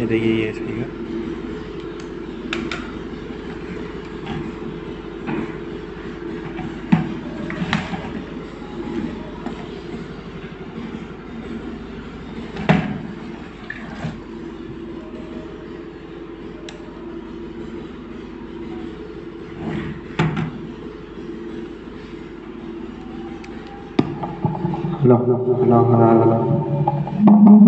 ये देखिए ये speaker No, no, no, no, no.